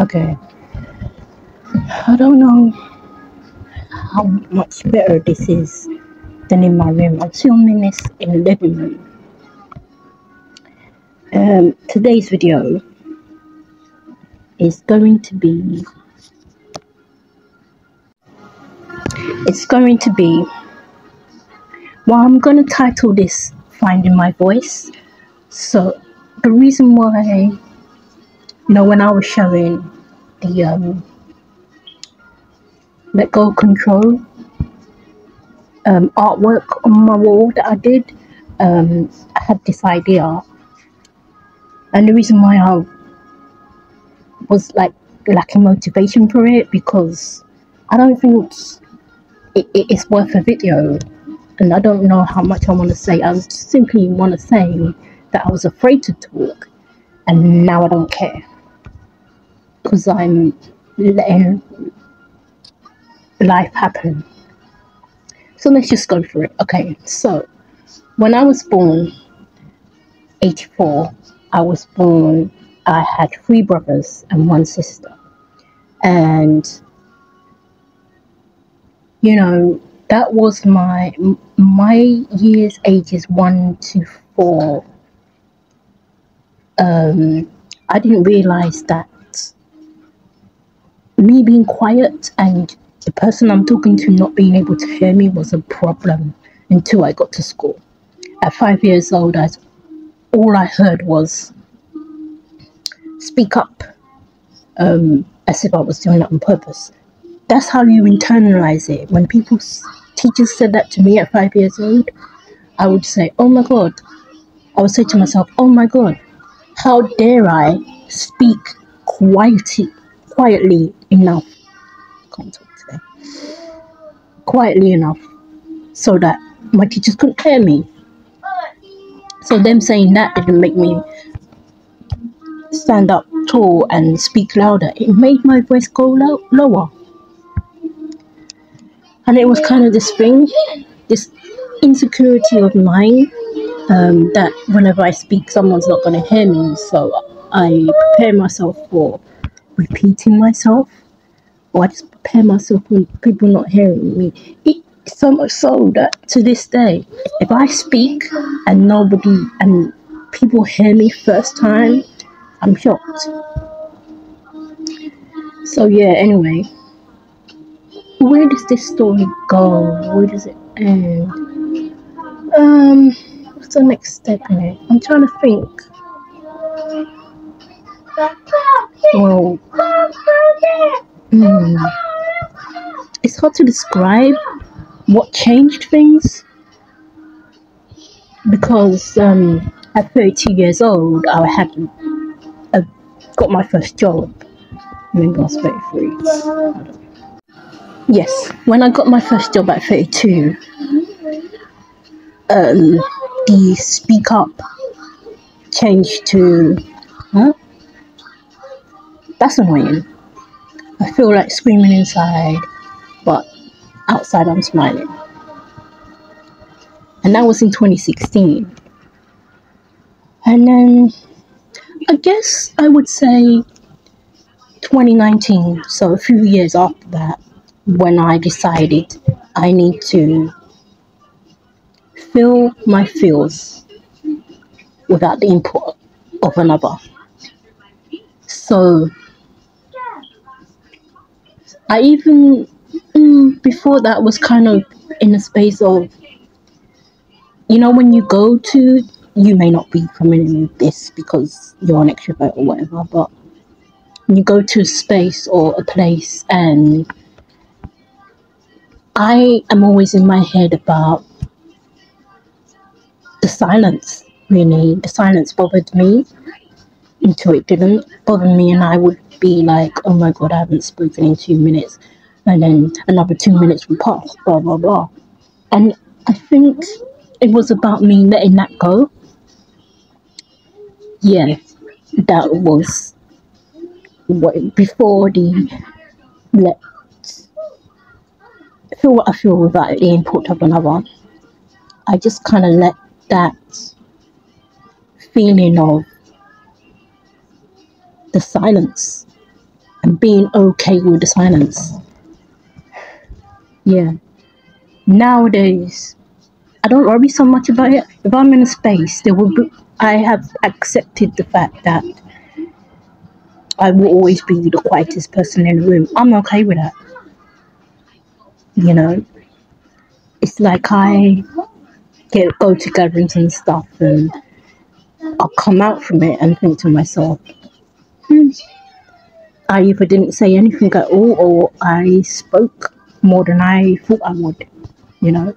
Okay. I don't know how much better this is than in my room. I'm filming this in the living room. Um, today's video is going to be it's going to be well I'm gonna title this Finding My Voice. So the reason why you know when I was showing the um let go control um, artwork on my wall that I did. Um, I had this idea, and the reason why I was like lacking motivation for it because I don't think it, it is worth a video, and I don't know how much I want to say. I simply want to say that I was afraid to talk, and now I don't care because I'm letting life happen. So let's just go for it. Okay, so when I was born, 84, I was born, I had three brothers and one sister. And, you know, that was my, my years ages one to four. Um, I didn't realize that me being quiet and the person I'm talking to not being able to hear me was a problem until I got to school. At five years old, I, all I heard was speak up, um, as if I was doing it on purpose. That's how you internalize it. When people, teachers said that to me at five years old, I would say, oh my God. I would say to myself, oh my God, how dare I speak quietly, quietly enough. Can't talk today. Quietly enough so that my teachers couldn't hear me. So them saying that didn't make me stand up tall and speak louder. It made my voice go low, lower. And it was kind of this thing, this insecurity of mine um, that whenever I speak, someone's not going to hear me. So I prepare myself for repeating myself, or I just prepare myself for people not hearing me. It, so much so that to this day, if I speak and nobody and people hear me first time, I'm shocked. So yeah, anyway, where does this story go? Where does it end? Um, what's the next step in it? I'm trying to think. Well, mm, it's hard to describe what changed things because um, at 32 years old, I had uh, got my first job. Maybe I was 33. Yes, when I got my first job at 32, um, the speak up changed to, huh? That's annoying. I feel like screaming inside, but outside I'm smiling. And that was in 2016. And then I guess I would say 2019, so a few years after that, when I decided I need to fill my feels without the input of another. So I even mm, before that was kind of in a space of you know when you go to you may not be in with this because you're an extrovert or whatever, but you go to a space or a place and I am always in my head about the silence, really. The silence bothered me until it didn't bother me, and I would be like, oh my god, I haven't spoken in two minutes. And then another two minutes would pass, blah, blah, blah. And I think it was about me letting that go. Yeah, that was what before the let feel what I feel without the input of another. I just kind of let that feeling of the silence and being okay with the silence. Yeah. Nowadays, I don't worry so much about it. If I'm in a space, there will be, I have accepted the fact that I will always be the quietest person in the room. I'm okay with that. You know, it's like I get go to gatherings and stuff, and I'll come out from it and think to myself, hmm, I either didn't say anything at all, or I spoke more than I thought I would. You know,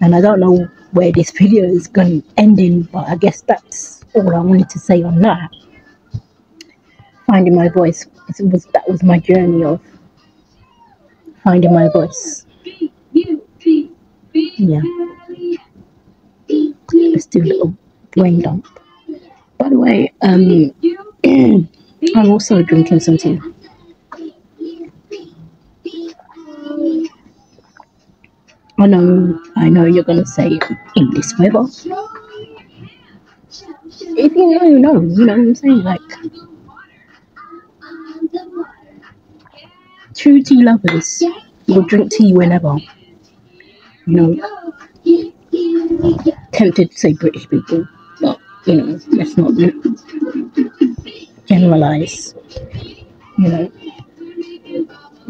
and I don't know where this video is going to end in, but I guess that's all I wanted to say on that finding my voice. It was that was my journey of finding my voice. Yeah. Let's do a little brain dump. By the way, um, Oh, I'm also drinking some tea. Oh, I know, I know you're gonna say in this weather. If you know, you know, you know what I'm saying? Like, true tea lovers will drink tea whenever. You know, tempted to say British people, but you know, let's not generalize. You know,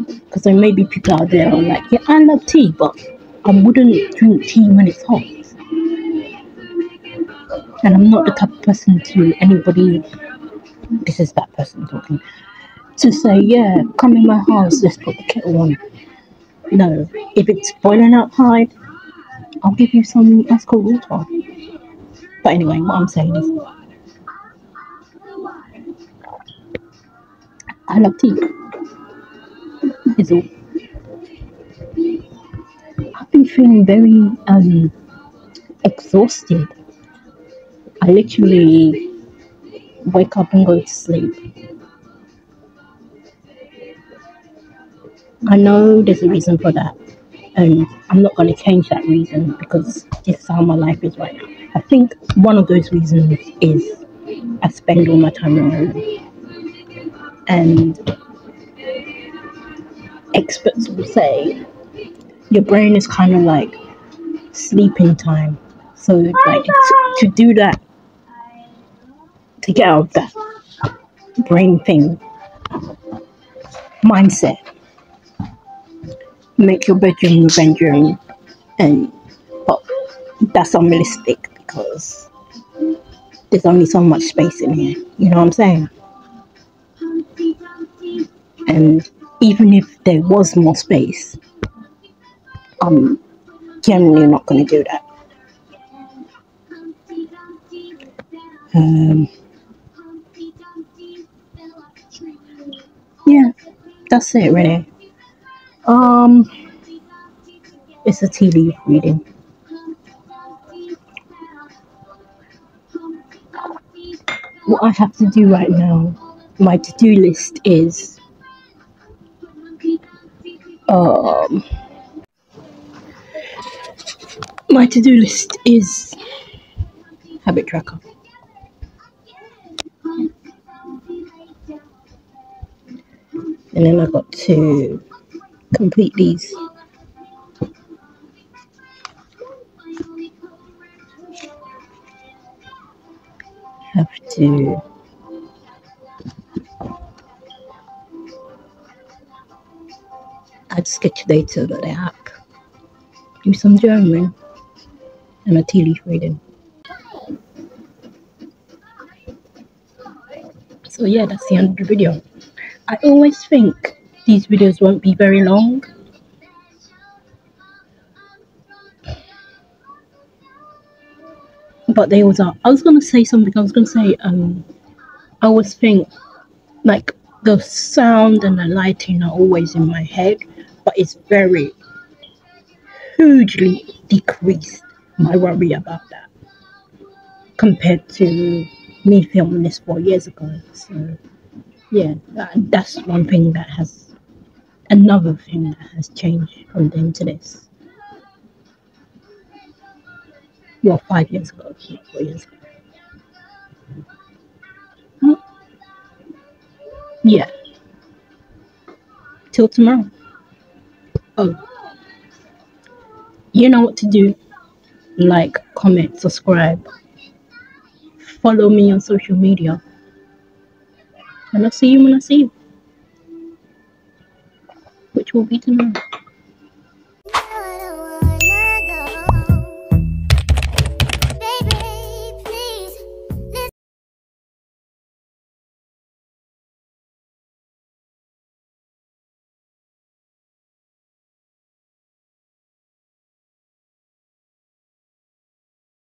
because there may be people out there who are like, yeah, I love tea, but I wouldn't drink tea when it's hot. And I'm not the type of person to anybody. This is that person talking to say, yeah, come in my house, let's put the kettle on. No, if it's boiling high, I'll give you some ice cold water. But anyway, what I'm saying is, I love tea. Is all. I've been feeling very um exhausted. I literally wake up and go to sleep I know there's a reason for that, and I'm not going to change that reason because this is how my life is right now. I think one of those reasons is I spend all my time alone, and experts will say your brain is kind of like sleeping time. So, like to, to do that, to get out of that brain thing mindset make your bedroom your bedroom and but that's unrealistic because there's only so much space in here you know what i'm saying and even if there was more space i'm generally not going to do that um, yeah that's it really um, it's a tea leaf reading. What I have to do right now, my to do list is um, my to do list is habit tracker. And then I got to complete these. Have to add Sketch-a-day to the app, do some journaling, and a tea leaf reading. So yeah, that's the end of the video. I always think these videos won't be very long. But they always are. I was gonna say something. I was gonna say um, I always think like the sound and the lighting are always in my head, but it's very hugely decreased my worry about that compared to me filming this four years ago. So yeah, that, that's one thing that has another thing that has changed from then to this. Well, five years ago, four years ago. Hmm? Yeah. till tomorrow. Oh, you know what to do. Like, comment, subscribe. Follow me on social media. And I'll see you when I see you. Which will be tomorrow.